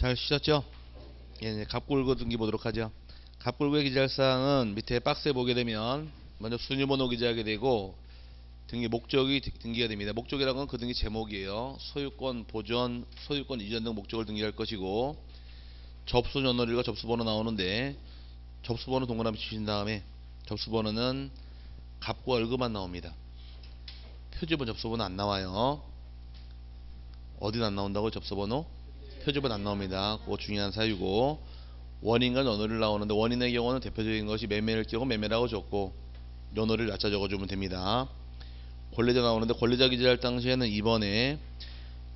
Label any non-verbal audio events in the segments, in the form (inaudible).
잘 쉬셨죠? 예, 갑골고 등기 보도록 하죠. 갑골고의 기재사항은 밑에 박스에 보게 되면 먼저 순위번호 기재하게 되고 등기 목적이 등기가 됩니다. 목적이라는 건 그 등기 제목이에요. 소유권 보존, 소유권 이전 등 목적을 등기할 것이고 접수 전월일과 접수번호 나오는데 접수번호 동그라미 치신 다음에 접수번호는 갑과 월급만 나옵니다. 표지번 접수번호 안 나와요. 어디는 안 나온다고 접수번호? 표지번 안 나옵니다. 그거 중요한 사유고 원인과 연호를 나오는데 원인의 경우는 대표적인 것이 매매일 경우 매매라고 적고 연호를 낮춰 적어주면 됩니다. 권리자 나오는데 권리자 기재할 당시에는 이번에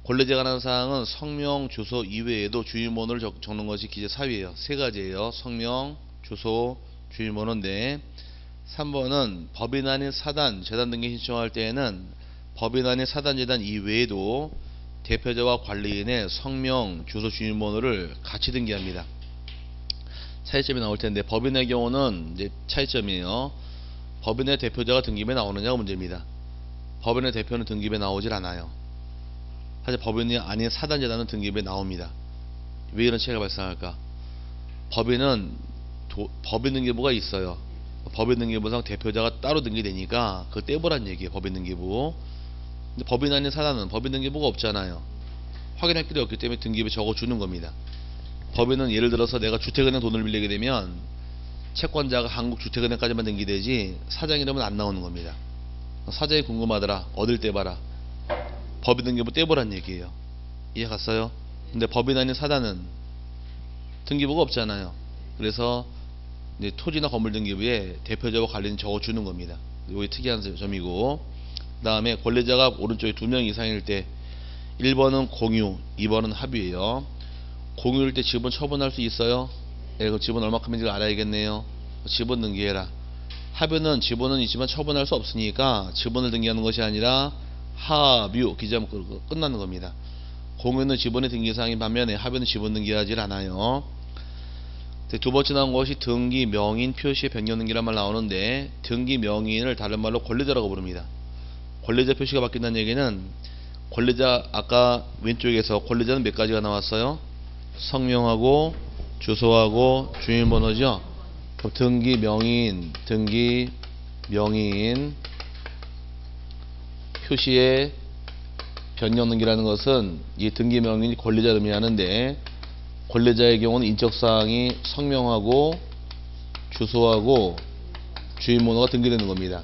권리자가 관한 사항은 성명, 주소 이외에도 주인번호를 적, 적는 것이 기재 사유예요. 세 가지예요. 성명, 주소, 주인번호인데 3번은 법인 아닌 사단, 재단 등기 신청할 때에는 법인 아닌 사단, 재단 이외에도 대표자와 관리인의 성명, 주소, 주인번호를 같이 등기합니다. 차이점이 나올 텐데 법인의 경우는 이제 차이점이에요. 법인의 대표자가 등기부에 나오느냐가 문제입니다. 법인의 대표는 등기부에 나오질 않아요. 사실 법인이 아닌 사단재단은 등기부에 나옵니다. 왜 이런 차이가 발생할까? 법인은 도- 법인 등기부가 있어요. 법인 등기부상 대표자가 따로 등기되니까 그거 떼보란 얘기예요. 법인 등기부. 근데 법인 아닌 사단은 법인 등기부가 없잖아요. 확인할 길이 없기 때문에 등기부에 적어주는 겁니다. 법인은 예를 들어서 내가 주택은행 돈을 빌리게 되면 채권자가 한국 주택은행까지만 등기되지 사장 이름은 안 나오는 겁니다. 사장이 궁금하더라. 어딜 떼봐라. 법인 등기부 떼보란 얘기예요. 이해 갔어요? 근데 법인 아닌 사단은 등기부가 없잖아요. 그래서 토지나 건물 등기부에 대표자와 관리인 적어주는 겁니다. 이게 특이한 점이고 그 다음에 권리자가 오른쪽에 두 명 이상일 때 1번은 공유, 2번은 합의예요. 공유일 때 지분 처분할 수 있어요? 예, 그 지분 얼마큼인지 알아야겠네요. 지분 등기해라. 합의는 지분은 있지만 처분할 수 없으니까 지분을 등기하는 것이 아니라 합유 기재하면 그- 끝나는 겁니다. 공유는 지분의 등기사항인 반면에 합의는 지분 등기하지 않아요. 네, 두 번째 나온 것이 등기 명인 표시의 변경 등기란 말 나오는데 등기 명인을 다른 말로 권리자라고 부릅니다. 권리자 표시가 바뀐다는 얘기는 권리자 아까 왼쪽에서 권리자는 몇 가지가 나왔어요? 성명하고 주소하고 주민번호죠. 등기 명인, 등기 명인 표시의 변경 등기라는 것은 이 등기 명인이 권리자를 의미하는데 권리자의 경우는 인적사항이 성명하고 주소하고 주인번호가 등기되는 겁니다.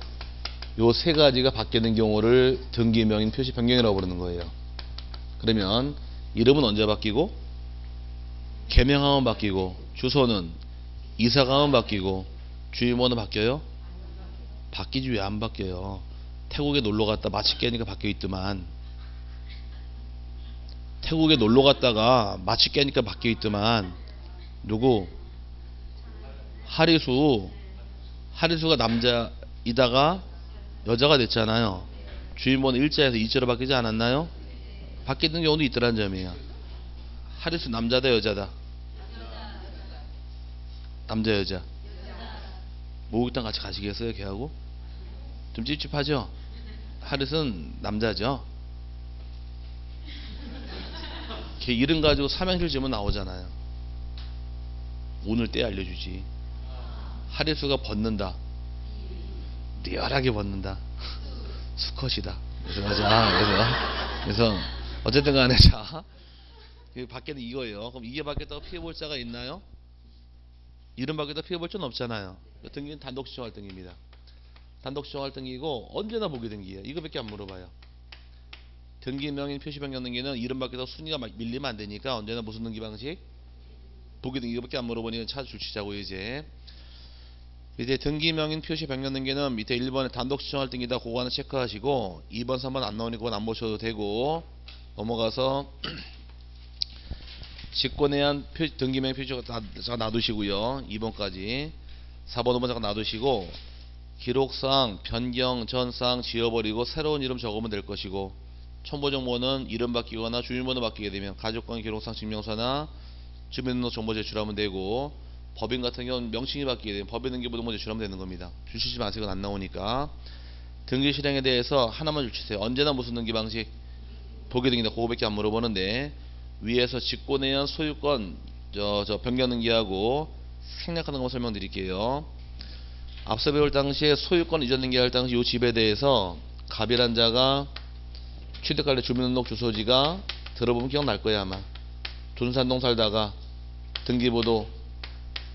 요 세 가지가 바뀌는 경우를 등기 명인 표시 변경이라고 부르는 거예요. 그러면 이름은 언제 바뀌고 개명하면 바뀌고 주소는 이사 가면 바뀌고 주인번호 바뀌어요? 바뀌지 왜 안 바뀌어요? 태국에 놀러 갔다 마치 깨니까 바뀌어 있더만 태국에 놀러 갔다가 마치 깨니까 바뀌어 있더만 누구 하리수 하리수가 남자이다가 여자가 됐잖아요 주인번호 일자에서 이자로 바뀌지 않았나요? 바뀌는 경우도 있더란 점이에요 하리수 남자다 여자다 남자 여자 목욕탕 같이 가시겠어요 걔하고? 좀 찝찝하죠? 하릿은 남자죠? 걔 이름 가지고 삼행실 지면 나오잖아요 오늘 때 알려주지 하리수가 벗는다 리얼하게 벗는다. 수컷이다. 그래서 맞아 그래서 그래서 어쨌든 간에 자그 바뀌는 이거예요. 그럼 이게 바뀌었다고 피해볼 자가 있나요? 이름 바뀌었다 피해볼 자는 없잖아요. 등기는 단독 시청할 등기입니다. 단독 시청할 등기고 언제나 보기 등기예요. 이거밖에 안 물어봐요. 등기 명인 표시 변경 등기는 이름 바뀌어서 순위가 막 밀리면 안 되니까 언제나 무슨 등기 방식? 보기 등기 이거밖에 안 물어보니까 찾아주시자고 이제 이제 등기 명인 표시 변경 등기는 밑에 1번에 단독 시청할 등기다. 하나 체크하시고 2번 3번 안 나오니까 그건 안 보셔도 되고 넘어가서 (clears throat) 직권에 한 표, 등기명 표시가 다, 다 놔두시고요. 2번까지. 4번 5번 잠깐 놔두시고 기록상 변경 전상 지워버리고 새로운 이름 적으면 될 것이고 첨부 정보는 이름 바뀌거나 주민번호 바뀌게 되면 가족관 기록상 증명서나 주민등록 정보 제출하면 되고 법인 같은 경우는 명칭이 바뀌게 되면 법인 등기부등본 제출하면 되는 겁니다. 주시지 마세요. 안 나오니까. 등기 실행에 대해서 하나만 주시세요. 언제나 무슨 등기 방식? 보기 등기다. 그거밖에 안 물어보는데 위에서 내연 소유권 저, 저 변경 등기하고 생략하는 거 설명드릴게요. 앞서 배울 당시에 소유권 이전 등기할 당시 이 집에 대해서 갑이란 자가 취득관리 주민등록 주소지가 들어보면 기억날 거야 아마 둔산동 살다가 등기부도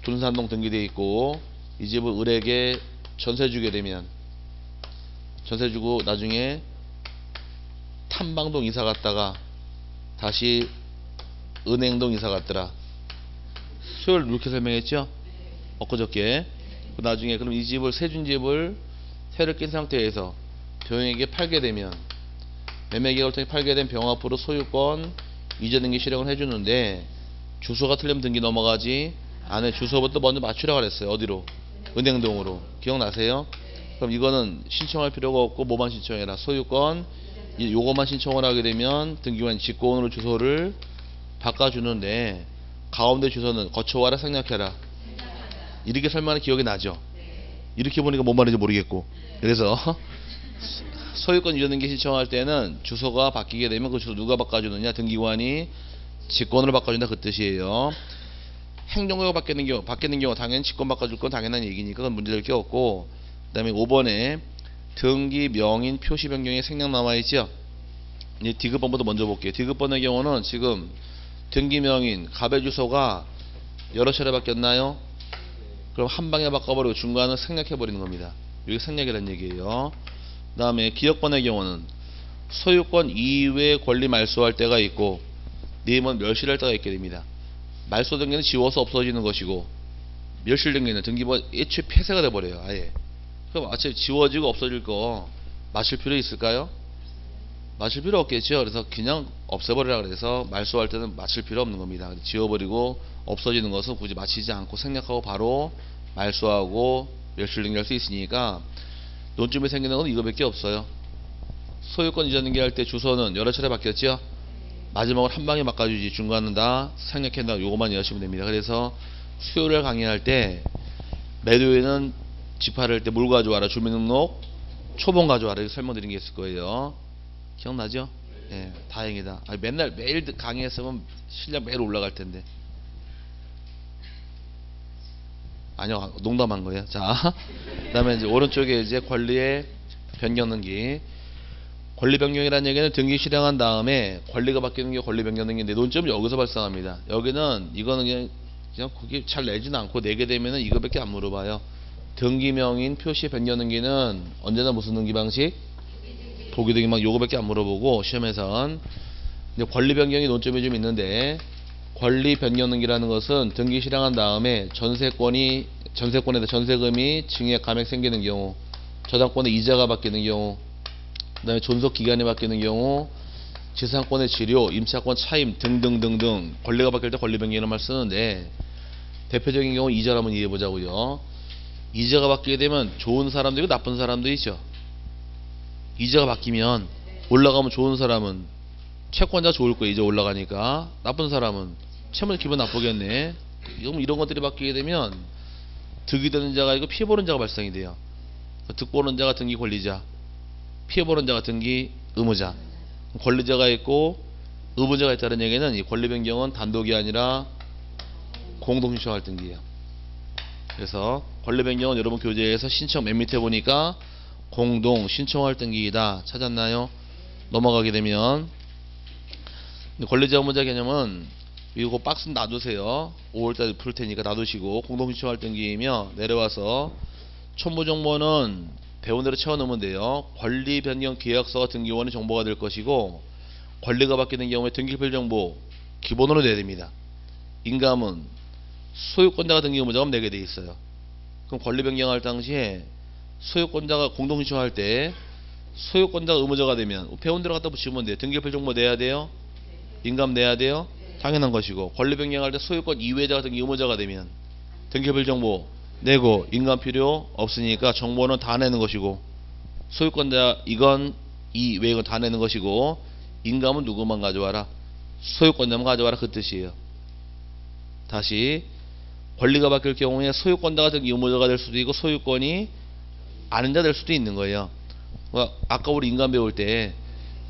둔산동 등기돼 있고 이 집을 을에게 전세 주게 되면 전세 주고 나중에 탐방동 이사 갔다가 다시 은행동 이사 갔더라. 수요일 이렇게 설명했죠? 엊그저께. 그 나중에 그럼 이 집을 세준 집을 세를 낀 상태에서 병에게 팔게 되면 매매 계약을 통해 팔게 된 병 앞으로 소유권 이전 등기 실행을 해주는데 주소가 틀리면 등기 넘어가지 안에 주소부터 먼저 맞추라고 그랬어요 어디로? 은행동으로. 기억나세요? 그럼 이거는 신청할 필요가 없고 뭐만 신청해라. 소유권 이- 요거만 신청을 하게 되면 등기관 직권으로 주소를 바꿔주는데 가운데 주소는 거쳐와라 생략해라. 이렇게 설명하는 기억이 나죠? 이렇게 보니까 뭔 말인지 모르겠고. 그래서 (laughs) 소유권 이전 등기 신청할 때는 주소가 바뀌게 되면 그 주소 누가 바꿔주느냐 등기관이 직권으로 바꿔준다 그 뜻이에요 행정구역 바뀌는 경우 바뀌는 경우 당연히 직권 바꿔줄 건 당연한 얘기니까 그건 문제될 게 없고 그 다음에 5번에 등기 명인 표시 변경에 생략 남아 있죠. 이제 디귿번부터 먼저 볼게요. 디귿번의 경우는 지금 등기 명인 갑의 주소가 여러 차례 바뀌었나요? 그럼 한 방에 바꿔버리고 중간은 생략해 버리는 겁니다. 이게 생략이라는 얘기예요. 그 다음에 기억번의 경우는 소유권 이외 권리 말소할 때가 있고 네임은 멸실할 때가 있게 됩니다. 말소 등기는 지워서 없어지는 것이고 멸실 등기는 등기부가 애초에 폐쇄가 돼버려요. 아예. 그럼 아체 지워지고 없어질 거 마실 필요 있을까요? 마실 필요 없겠죠. 그래서 그냥 없애버리라 그래서 말소할 때는 마칠 필요 없는 겁니다. 지워버리고 없어지는 것은 굳이 마치지 않고 생략하고 바로 말소하고 멸실 등기할 수 있으니까 논점이 생기는 건 이거밖에 없어요. 소유권 이전 등기할 때 주소는 여러 차례 바뀌었죠. 마지막으로 한 방에 바꿔주지. 중간은 다 생략한다. 요것만 이해하시면 됩니다. 그래서 수요를 강의할 때 매도에는 집합할 때물 가져와라. 주민등록 초본 가져와라. 이렇게 설명드린 게 있을 거예요. 기억나죠? 예 다행이다. 아니, 맨날 매일 강의했으면 실력 매일 올라갈 텐데. 아니요 농담한 거예요. 자그 (laughs) 다음에 이제 오른쪽에 이제 권리의 변경 등기 권리 변경이라는 얘기는 등기 실행한 다음에 권리가 바뀌는 게 권리 변경 등기인데 논점이 여기서 발생합니다. 여기는 이거는 그냥 그냥 그게 잘 내지는 않고 내게 되면은 이거밖에 안 물어봐요. 등기명인 표시 변경 등기는 언제나 무슨 등기 방식? 보기 등기 막 요거밖에 안 물어보고 시험에선 이제 권리 변경이 논점이 좀 있는데 권리 변경 등기라는 것은 등기 실행한 다음에 전세권이 전세권에 대 전세금이 증액 감액 생기는 경우 저당권의 이자가 바뀌는 경우 그 다음에 존속 기간이 바뀌는 경우 지상권의 지료, 임차권 차임 등등등등 권리가 바뀔 때 권리 변경이라는 말 쓰는데 대표적인 경우 이자를 한번 이해해 보자고요. 이자가 바뀌게 되면 좋은 사람도 있고 나쁜 사람도 있죠. 이자가 바뀌면 올라가면 좋은 사람은 채권자 좋을 거예요. 이자 올라가니까 나쁜 사람은 채무자 기분 나쁘겠네. 그럼 이런 것들이 바뀌게 되면 득이 되는 자가 있고 피해 보는 자가 발생이 돼요. 득 보는 자가 등기 권리자, 피해보는 자가 등기 의무자 권리자가 있고 의무자가 있다는 얘기는 이 권리 변경은 단독이 아니라 공동 신청할 등기예요. 그래서 권리 변경은 여러분 교재에서 신청 맨 밑에 보니까 공동 신청할 등기이다 찾았나요? 넘어가게 되면 권리자 의무자 개념은 이거 박스 놔두세요. 5월달에 풀 테니까 놔두시고 공동 신청할 등기이며 내려와서 첨부 정보는 배운 대로 채워 넣으면 돼요. 권리 변경 계약서가 등기원의 정보가 될 것이고 권리가 바뀌는 경우에 등기필 정보 기본으로 내야 됩니다. 인감은 소유권자가 등기 의무자금 내게 돼 있어요. 그럼 권리 변경할 당시에 소유권자가 공동 신청할 때 소유권자가 의무자가 되면 배운 대로 갖다 붙이면 돼요. 등기필 정보 내야 돼요. 인감 내야 돼요. 당연한 것이고 권리 변경할 때 소유권 이외자가 등기 의무자가 되면 등기필 정보 내고 인감 필요 없으니까 정보는 다 내는 것이고 소유권자 이건 이 외건 다 내는 것이고 인감은 누구만 가져와라? 소유권자만 가져와라 그 뜻이에요. 다시 권리가 바뀔 경우에 소유권자가 등기 의무자가 될 수도 있고 소유권이 아는 자 될 수도 있는 거예요. 그러니까 아까 우리 인감 배울 때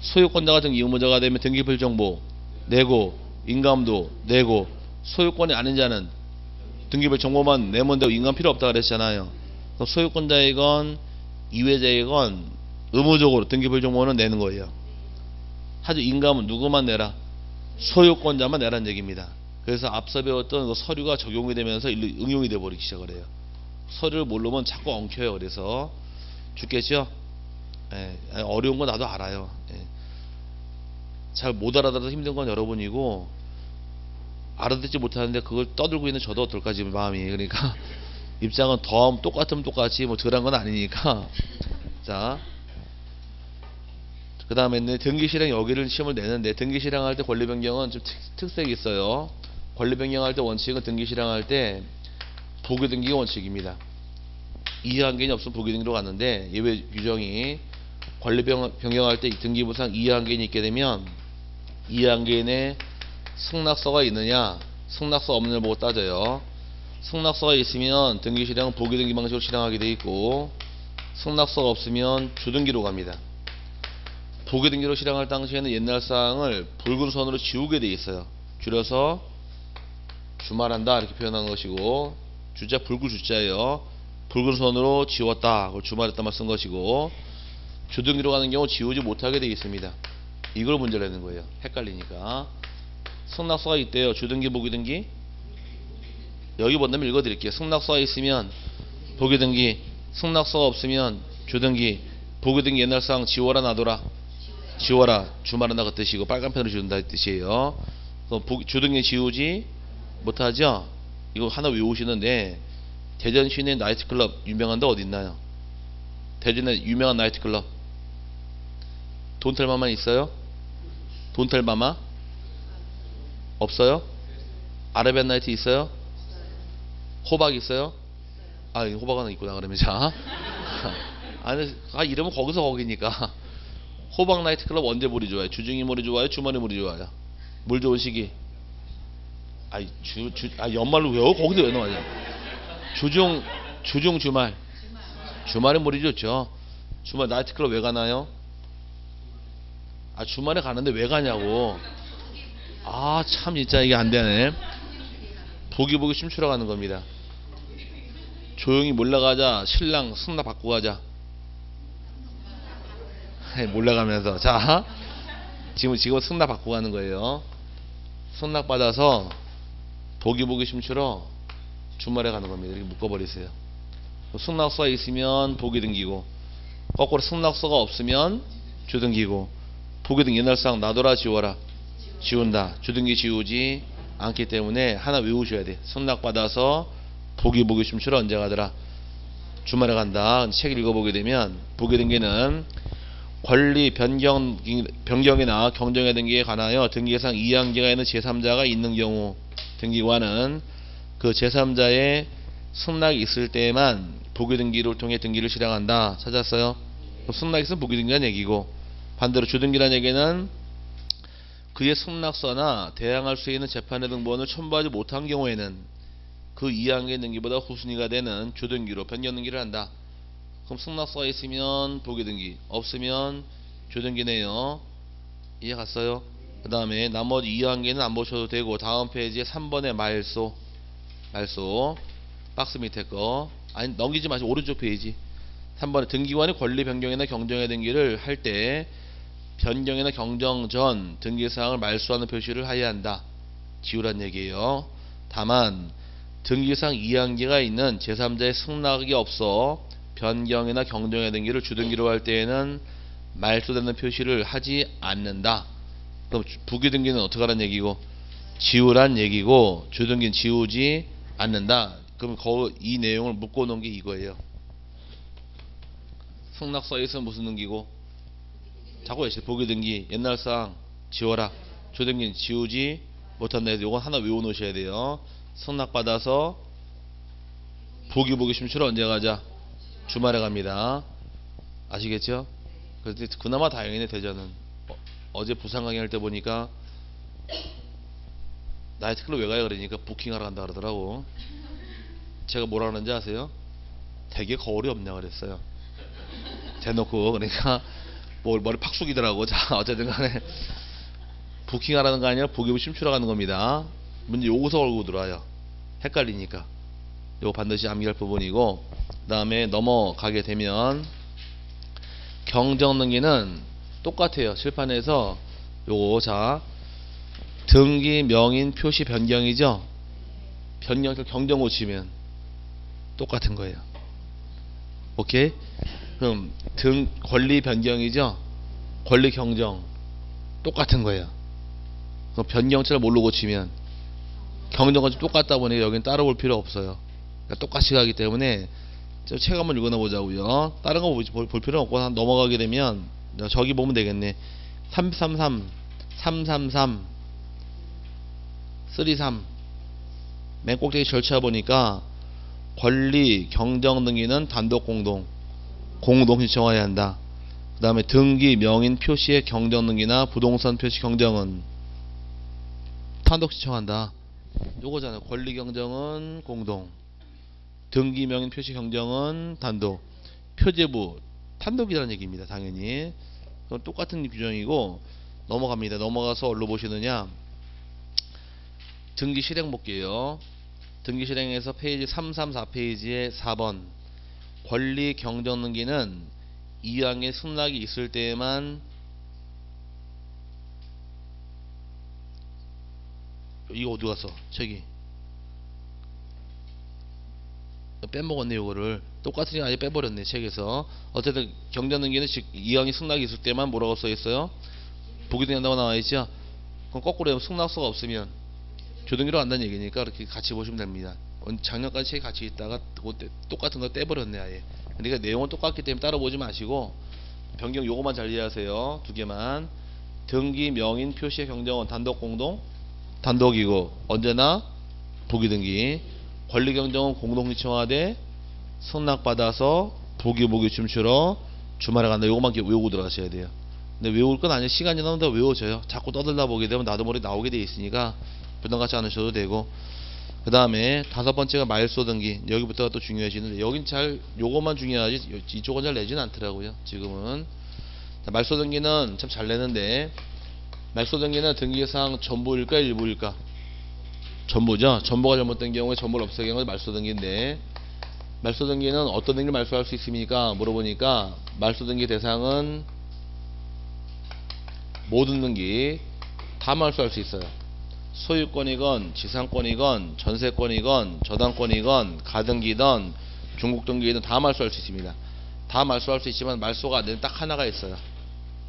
소유권자가 등기 의무자가 되면 등기필 정보 내고 인감도 내고 소유권이 아닌 자는 등기부 정보만 내면 되고 인감 필요 없다 그랬잖아요. 소유권자이건 이외자이건 의무적으로 등기부 정보는 내는 거예요. 하지 인감은 누구만 내라? 소유권자만 내라는 얘기입니다. 그래서 앞서 배웠던 그 서류가 적용이 되면서 응용이 돼 버리기 시작을 해요. 서류를 모르면 자꾸 엉켜요. 그래서 죽겠죠? 예, 어려운 건 나도 알아요. 예. 잘못 알아들어서 힘든 건 여러분이고 알아듣지 못하는데 그걸 떠들고 있는 저도 어떨까 지금 마음이 그러니까 (laughs) 입장은 더 똑같으면 똑같이 뭐 덜한 건 아니니까 (laughs) 자. 그 다음에는 등기 실행 여기를 시험을 내는데 등기 실행 할 때 권리 변경은 좀 특, 색이 있어요. 권리 변경할 때 원칙은 등기 실행 할 때 부기 등기가 원칙입니다. 이해한계는 없으면 부기 등기로 갔는데 예외 규정이 권리 변- 변경할 때 등기부상 이해한계는 있게 되면 이해한계에 승낙서가 있느냐 승낙서 없느냐를 보고 따져요. 승낙서가 있으면 등기 실행은 부기 등기 방식으로 실행하게 돼 있고 승낙서가 없으면 주등기로 갑니다. 보게 등기로 실행할 당시에는 옛날 사항을 붉은 선으로 지우게 돼 있어요. 줄여서 주말한다 이렇게 표현한 것이고 주자 붉은 주자예요. 붉은 선으로 지웠다. 주말했다만 쓴 것이고 주등기로 가는 경우 지우지 못하게 되어 있습니다. 이걸 문제를 내는 거예요. 헷갈리니까. 승낙서가 있대요. 주등기 보기 등기 여기 본다면 읽어드릴게요. 승낙서가 있으면 보기 등기 승낙서가 없으면 주등기 보기 등기 옛날 사항 지워라 놔둬라 지워라 주말은 나그 뜻이고 빨간 펜으로 지운다 이 뜻이에요. 주등기 지우지 못하죠. 이거 하나 외우시는데 대전 시내 나이트클럽 유명한 데 어디 있나요? 대전에 유명한 나이트클럽 돈텔마만 있어요? 돈텔마마 없어요? 아라비안 나이트 있어요? 호박 있어요? 아 호박 하나 있구나 그러면 자 아니 아 이름은 거기서 거기니까 호박 나이트클럽 언제 물이 좋아요? 주중이 물이 좋아요? 주말에 물이 좋아요? 물 좋은 시기 아이 주, 주, 아 연말로 외워 거기도 왜 나와요? 주중 주중 주말 주말에 물이 좋죠. 주말 나이트클럽 왜 가나요? 아 주말에 가는데 왜 가냐고. 아 참 진짜 이게 안 되네. 보기 보기 춤추러 가는 겁니다. 조용히 몰라가자 신랑 승낙 받고 가자. (laughs) 몰라가면서 자 지금 지금 승낙 받고 가는 거예요. 승낙 받아서 보기 보기 춤추러 주말에 가는 겁니다. 이렇게 묶어버리세요. 승낙서가 있으면 보기 등기고 거꾸로 승낙서가 없으면 주등기고 보기 등 옛날 상 놔둬라 지워라 지운다 주등기 지우지 않기 때문에 하나 외우셔야 돼. 승낙 받아서 보기 보기 춤추러 언제 가더라 주말에 간다. 책 읽어보게 되면 보기 등기는 권리 변경 변경이나 경정의 등기에 관하여 등기상 이양기가 있는 제3자가 있는 경우 등기관은 그 제3자의 승낙이 있을 때에만 보기 등기를 통해 등기를 실행한다. 찾았어요? 승낙이 있으면 보기 등기란 얘기고 반대로 주등기란 얘기는 그의 승낙서나 대항할 수 있는 재판의 등본을 첨부하지 못한 경우에는 그 이항의 등기보다 후순위가 되는 주등기로 변경 등기를 한다. 그럼 승낙서가 있으면 보기 등기, 없으면 주등기네요. 이해 갔어요? 그 다음에 나머지 이항계는 안 보셔도 되고 다음 페이지에 3번의 말소 말소 박스 밑에 거 아니 넘기지 마시고 오른쪽 페이지 3번에 등기관이 권리 변경이나 경정의 등기를 할 때 변경이나 경정 전 등기사항을 말소하는 표시를 하여야 한다. 지우란 얘기예요. 다만 등기상 이항기가 있는 제3자의 승낙이 없어 변경이나 경정의 등기를 주등기로 할 때에는 말소되는 표시를 하지 않는다. 그럼 주- 부기 등기는 어떻게 하란 얘기고 지우란 얘기고 주등기는 지우지 않는다. 그럼 거, 이 내용을 묶어 놓은 게 이거예요. 승낙서에 있으면 무슨 등기고 자꾸 예시 보기 등기 옛날 사항 지워라 주등기는 지우지 못한다 해서 요건 하나 외워 놓으셔야 돼요. 승낙 받아서 보기 보기 심추러 언제 가자 주말에 갑니다. 아시겠죠? 그래서 그나마 다행이네 대전은 어, 제 부산 강의할 때 보니까 나이트클럽 왜 가요 그러니까 부킹하러 간다 그러더라고 제가 뭐라 그러는지 아세요? 되게 거울이 없냐 그랬어요 대놓고 그러니까 뭐 머리 팍 숙이더라고 자 (laughs) 어쨌든 간에 부킹하라는 거 아니라 부기부 심출하가는 겁니다. 문제 요거서 걸고 들어와요. 헷갈리니까. 요거 반드시 암기할 부분이고 그 다음에 넘어가게 되면 경정 등기는 똑같아요. 칠판에서 요거 자 등기 명인 표시 변경이죠. 변경 경정 고치면 똑같은 거예요. 오케이? 그럼 등 권리 변경이죠. 권리 경정 똑같은 거예요. 그럼 변경체를 뭘로 고치면 경정과 좀 똑같다 보니 여기는 따로 볼 필요 없어요. 그러니까 똑같이 가기 때문에 저책 한번 읽어나 보자고요. 다른 거 볼, 볼 필요 없고 한 넘어가게 되면 저기 보면 되겠네. 333 333 33 맨 꼭대기 절차 보니까 권리 경정 등기는 단독 공동 공동 신청해야 한다. 그 다음에 등기 명인 표시의 경정 등기나 부동산 표시 경정은 단독 신청한다. 요거잖아요. 권리 경정은 공동. 등기 명인 표시 경정은 단독. 표제부 단독이라는 얘기입니다. 당연히. 그건 똑같은 규정이고 넘어갑니다. 넘어가서 얼로 보시느냐? 등기 실행 볼게요. 등기 실행에서 페이지 334페이지에 4번 권리 경정 등기는 이왕의 승낙이 있을 때에만 이거 어디 갔어? 저기 빼먹었네 요거를 똑같은 게 아예 빼버렸네 책에서 어쨌든 즉 이왕이 승낙이 있을 때만 뭐라고 써있어요? 보기 된다고 나와있죠? 그럼 거꾸로 승낙서가 없으면 조등기로 간다는 얘기니까 이렇게 같이 보시면 됩니다. 작년까지 같이 있다가 똑같은 거 떼버렸네 아예. 그러니까 내용은 똑같기 때문에 따로 보지 마시고 변경 요거만 잘 이해하세요. 두 개만. 등기 명인 표시의 경정은 단독 공동 단독이고 언제나 부기 등기 권리 경정은 공동 신청하되 승낙 받아서 부기 부기 춤추러 주말에 간다. 요거만 외우고 들어가셔야 돼요. 근데 외울 건 아니에요. 시간이 나는데 외워져요. 자꾸 떠들다 보게 되면 나도 모르게 나오게 돼 있으니까 부담 갖지 않으셔도 되고 그 다음에 다섯 번째가 말소 등기. 여기부터가 또 중요해지는데 여긴 잘 요것만 중요하지 이쪽은 잘 내지는 않더라고요 지금은. 자, 말소 등기는 참 잘 내는데 말소 등기는 등기상 전부일까 일부일까? 전부죠. 전부가 잘못된 경우에 전부를 없애는 경우에 말소 등기인데 말소 등기는 어떤 등기를 말소할 수 있습니까? 물어보니까 말소 등기 대상은 모든 등기 다 말소할 수 있어요 소유권이건 지상권이건 전세권이건 저당권이건 가등기든 중국 등기든 다 말소할 수 있습니다. 다 말소할 수 있지만 말소가 안 되는 딱 하나가 있어요.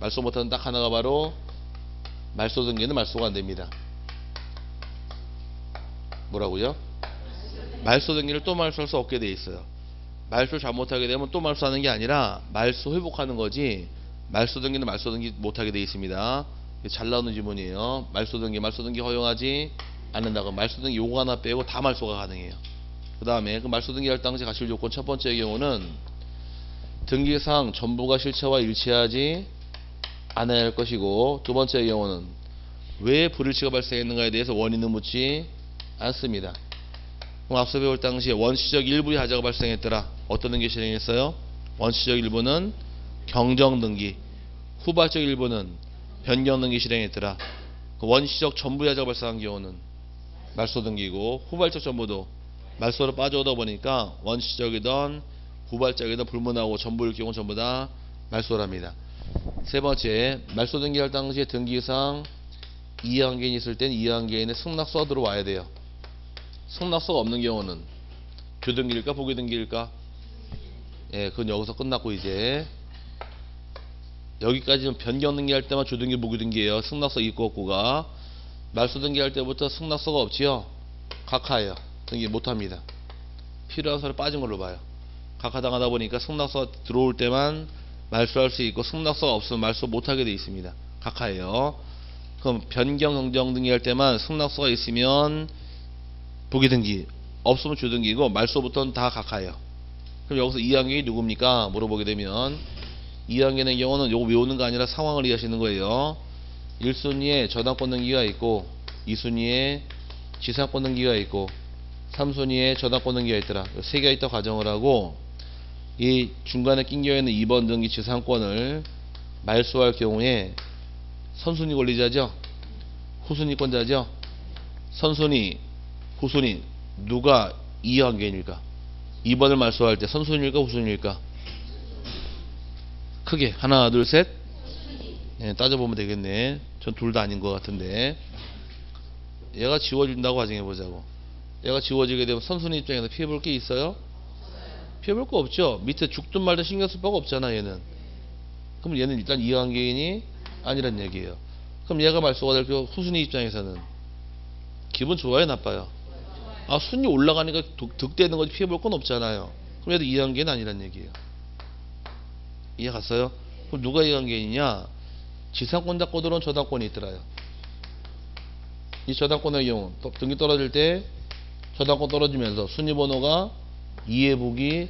말소 못하는 딱 하나가 바로 말소 등기는 말소가 안 됩니다. 뭐라고요? 말소 등기를 또 말소할 수 없게 돼 있어요. 말소 잘못하게 되면 또 말소하는 게 아니라 말소 회복하는 거지 말소 등기는 말소 등기 못하게 돼 있습니다. 잘 나오는 지문이에요. 말소 등기, 말소 등기 허용하지 않는다고. 말소 등기 요거 하나 빼고 다 말소가 가능해요. 그 다음에 그 말소 등기 할 당시 가실 조건 첫 번째 경우는 등기상 전부가 실체와 일치하지 않아야 할 것이고 두 번째 경우는 왜 불일치가 발생했는가에 대해서 원인을 묻지 않습니다. 그럼 앞서 배울 당시에 원시적 일부의 하자가 발생했더라. 어떤 등기 실행했어요? 원시적 일부는 경정 등기, 후발적 일부는 변경 등기 실행했더라. 그 원시적 전부 야자가 발생한 경우는 말소 등기고 후발적 전부도 말소로 빠져오다 보니까 원시적이던 후발적이든 불문하고 전부일 경우 전부 다 말소랍니다. 세 번째 말소 등기할 당시에 등기상 이해관계인이 있을 땐 이해관계인의 승낙서가 들어와야 돼요. 승낙서가 없는 경우는 교등기일까 보기등기일까? 예, 그건 여기서 끝났고 이제 여기까지는 변경 등기할 때만 조등기 보기 등기예요. 승낙서 있고 없고가 말소 등기할 때부터 승낙서가 없지요. 각하예요. 등기 못합니다. 필요한 서류 빠진 걸로 봐요. 각하당하다 보니까 승낙서 들어올 때만 말소할 수 있고 승낙서가 없으면 말소 못하게 돼 있습니다. 각하예요. 그럼 변경 경정 등기할 때만 승낙서가 있으면 보기 등기 없으면 주등기고 말소부터는 다 각하예요. 그럼 여기서 이항이 누굽니까? 물어보게 되면 2학년의 경우는 요거 외우는 거 아니라 상황을 이해하시는 거예요. 1순위에 저당권 등기가 있고 2순위에 지상권 등기가 있고 3순위에 저당권 등기가 있더라. 세 개가 있다 가정을 하고 이 중간에 낀겨 있는 2번 등기 지상권을 말소할 경우에 선순위 권리자죠. 후순위권자죠. 선순위, 후순위 누가 이해관계인일까? 2번을 말소할 때 선순위일까 후순위일까? 크게 하나 둘 셋. 예, 따져보면 되겠네. 전 둘 다 아닌 것 같은데. 얘가 지워진다고 가정해 보자고. 얘가 지워지게 되면 선순위 입장에서 피해볼 게 있어요? 피해볼 거 없죠. 밑에 죽든 말든 신경 쓸 바가 없잖아 얘는. 그럼 얘는 일단 이해관계인이 아니란 얘기예요. 그럼 얘가 말소가 될 경우 후순위 입장에서는 기분 좋아요 나빠요? 아 순위 올라가니까 독- 득되는 거지 피해볼 건 없잖아요. 그럼 얘도 이해관계는 아니란 얘기예요. 이해 갔어요? 그럼 누가 이해관계이냐? 지상권자 거들은 저당권이 있더라요. 이 저당권의 경우 또 등기 떨어질 때 저당권 떨어지면서 순위 번호가 2의 북이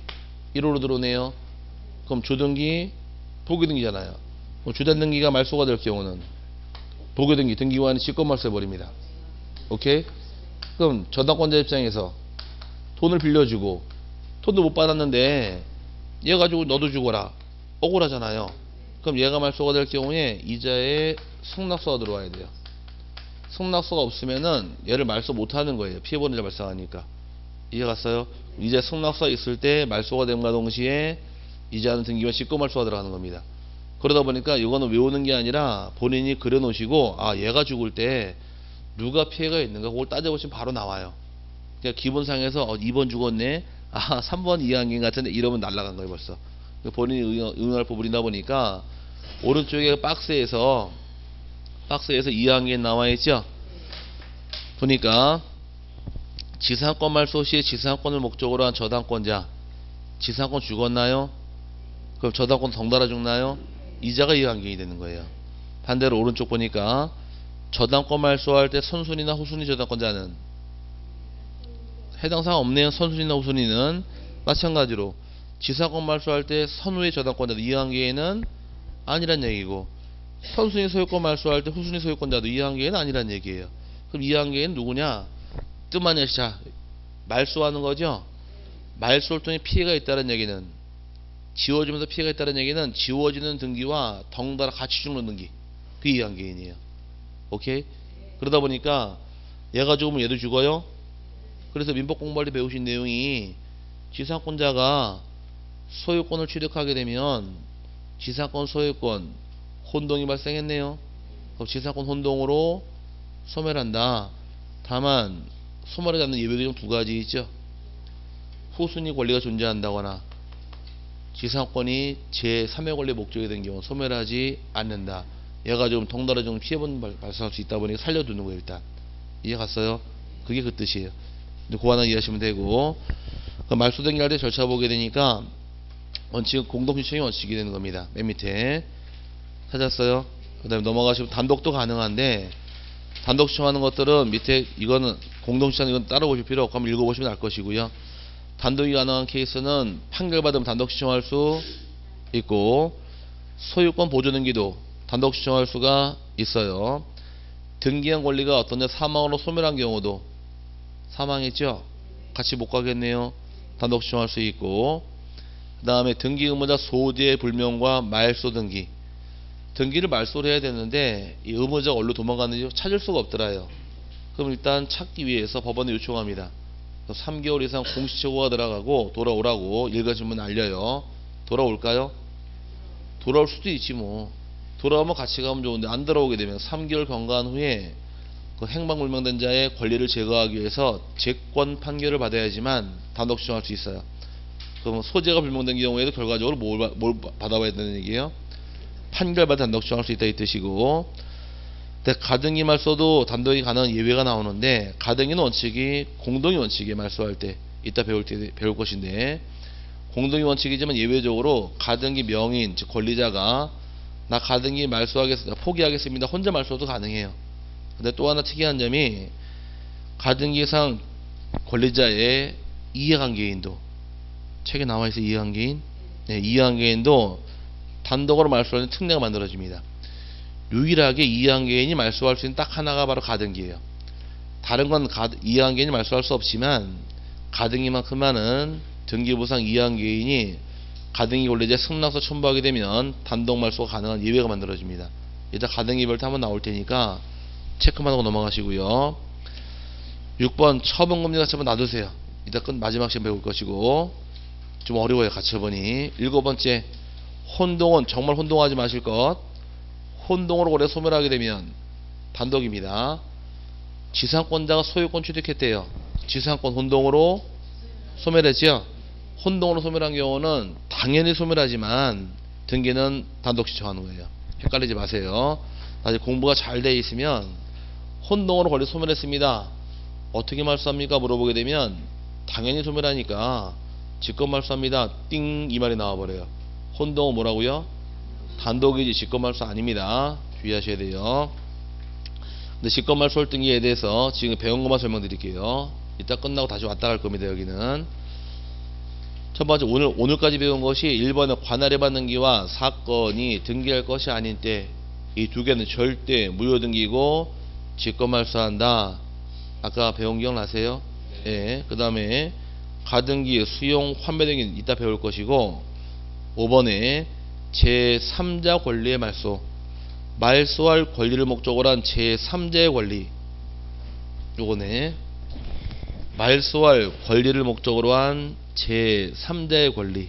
1호로 들어오네요. 그럼 주등기 보기 등기잖아요. 그럼 주된 등기가 말소가 될 경우는 보기 등기 등기관이 직권 말소해 버립니다. 오케이? 그럼 저당권자 입장에서 돈을 빌려주고 돈도 못 받았는데 얘 가지고 너도 주거라 억울하잖아요. 그럼 얘가 말소가 될 경우에 이자에 승낙서가 들어와야 돼요. 승낙서가 없으면은 얘를 말소 못 하는 거예요. 피해보는 자 발생하니까. 이해 갔어요? 이제 승낙서가 있을 때 말소가 됨과 동시에 이자는 등기와 직권 말소가 들어가는 겁니다. 그러다 보니까 이거는 외우는 게 아니라 본인이 그려놓으시고 아 얘가 죽을 때 누가 피해가 있는가 그걸 따져보시면 바로 나와요. 그러니까 기본상에서 어, 2번 죽었네. 아 3번 이항인 같은데 이러면 날라간 거예요 벌써. 본인이 응용- 응용할 부분이다 보니까 오른쪽에 박스에서 박스에서 이항인 나와 있죠. 보니까 지상권 말소 시에 지상권을 목적으로 한 저당권자 지상권 죽었나요? 그럼 저당권 덩달아 죽나요? 이자가 이항인이 되는 거예요. 반대로 오른쪽 보니까 저당권 말소할 때 선순위나 후순위 저당권자는 해당 사항 없네요. 선순위나 후순위는 마찬가지로 지상권 말소할 때 선후의 저당권자도 이항계에는 아니란 얘기고 선순위 소유권 말소할 때 후순위 소유권자도 이항계에는 아니란 얘기예요. 그럼 이항계에는 누구냐? 뜻만 자 말소하는 거죠. 말소를 통해 피해가 있다는 얘기는 지워지면서 피해가 있다는 얘기는 지워지는 등기와 덩달아 같이 죽는 등기 그 이항계인이에요. 오케이? 그러다 보니까 얘가 죽으면 얘도 죽어요. 그래서 민법 공부할 때 배우신 내용이 지상권자가 소유권을 취득하게 되면 지상권 소유권 혼동이 발생했네요. 그럼 지상권 혼동으로 소멸한다. 다만 소멸하지 않는 예외 규정 두 가지 있죠. 후순위 권리가 존재한다거나 지상권이 제3의 권리 목적이 된 경우 소멸하지 않는다. 얘가 좀 덩달아 좀 피해본 발- 발생할 수 있다 보니까 살려두는 거예요 일단. 이해 갔어요? 그게 그 뜻이에요. 근데 그 하나 이해하시면 되고 그 말소 등기할 때 절차 보게 되니까 원칙 공동신청이 원칙이 되는 겁니다. 맨 밑에 찾았어요. 그 다음에 넘어가시면 단독도 가능한데 단독 신청하는 것들은 밑에 이거는 공동신청 이건 따로 보실 필요 없고 한번 읽어보시면 알 것이고요. 단독이 가능한 케이스는 판결받으면 단독 신청할 수 있고 소유권 보존 등기도 단독 신청할 수가 있어요. 등기한 권리가 어떠냐 사망으로 소멸한 경우도 사망했죠. 같이 못 가겠네요. 단독 신청할 수 있고 그 다음에 등기 의무자 소재 불명과 말소 등기 등기를 말소를 해야 되는데 이 의무자가 어디로 도망갔는지 찾을 수가 없더라요. 그럼 일단 찾기 위해서 법원에 요청합니다. 3개월 이상 공시 최고가 들어가고 돌아오라고 일가주문 알려요. 돌아올까요? 돌아올 수도 있지 뭐. 돌아오면 같이 가면 좋은데 안 돌아오게 되면 3개월 경과한 후에 그 행방불명된 자의 권리를 제거하기 위해서 재권 판결을 받아야지만 단독 신청할 수 있어요. 소재가 불명된 경우에도 결과적으로 뭘, 받- 뭘 받아와야 되는 얘기예요? 판결받아 단독 신청할 수 있다 이 뜻이고. 가등기 말소도 단독이 가능한 예외가 나오는데 가등기는 원칙이 공동의 원칙에 말소할 때 이따 배울 때 배울 것인데 공동의 원칙이지만 예외적으로 가등기 명인 즉 권리자가 나 가등기 말소하겠습니다 포기하겠습니다 혼자 말소도 가능해요. 근데 또 하나 특이한 점이 가등기상 권리자의 이해관계인도 책에 나와 있어 이해관계인 네, 이해관계인도 단독으로 말소하는 특례가 만들어집니다. 유일하게 이해관계인이 말소할 수 있는 딱 하나가 바로 가등기예요. 다른 건 가, 이해관계인이 말소할 수 없지만 가등기만큼만은 등기부상 이해관계인이 가등기 권리자 승낙서 첨부하게 되면 단독 말소가 가능한 예외가 만들어집니다. 이따 가등기별 때 한번 나올 테니까 체크만 하고 넘어가시고요. 6번 처분금리 가 처분 놔두세요. 이따 끝 마지막 시험 배울 것이고 좀 어려워요 가처분이. 일곱 번째 혼동은 정말 혼동하지 마실 것. 혼동으로 오래 소멸하게 되면 단독입니다. 지상권자가 소유권 취득했대요. 지상권 혼동으로 소멸했죠. 혼동으로 소멸한 경우는 당연히 소멸하지만 등기는 단독 시청하는 거예요. 헷갈리지 마세요. 아직 공부가 잘 돼 있으면 혼동으로 권리 소멸했습니다. 어떻게 말소합니까? 물어보게 되면 당연히 소멸하니까 직권 말소합니다. 띵 이 말이 나와버려요. 혼동은 뭐라고요? 단독이지 직권 말소 아닙니다. 주의하셔야 돼요. 근데 직권 말소 등기에 대해서 지금 배운 것만 설명드릴게요. 이따 끝나고 다시 왔다 갈 겁니다. 여기는 첫 번째 오늘 오늘까지 배운 것이 1번의 관할에 받는 기와 사건이 등기할 것이 아닌 때 이 두 개는 절대 무효 등기고 직권 말소한다. 아까 배운 기억나세요? 예. 그다음에 가등기 수용 환매 등기 이따 배울 것이고 5번에 제3자 권리의 말소 말소할 권리를 목적으로 한 제3자의 권리 요거네. 말소할 권리를 목적으로 한 제3자의 권리